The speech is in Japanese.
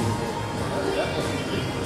何でだっこい!